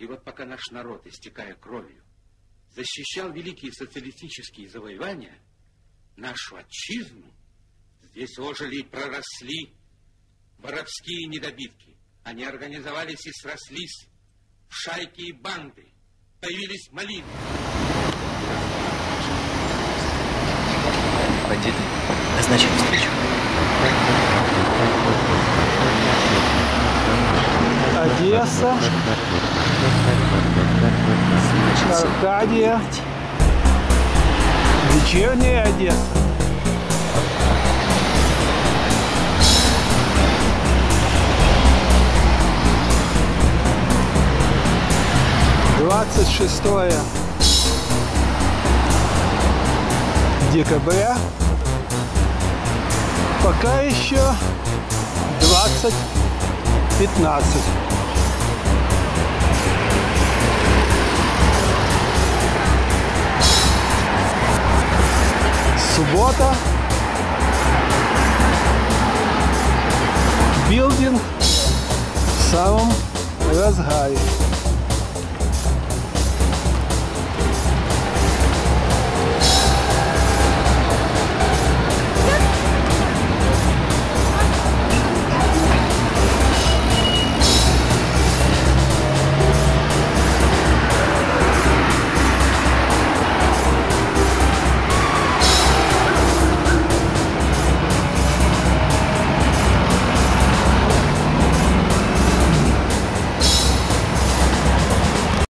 И вот пока наш народ, истекая кровью, защищал великие социалистические завоевания, нашу отчизну, здесь ожили и проросли воровские недобитки. Они организовались и срослись в шайки и банды. Появились малины. Бандиты назначили встречу. Одесса, Аркадия, вечерняя Одесса. Двадцать шестое декабря. Пока еще двадцать пятнадцать. Суббота. Билдинг в самом разгаре.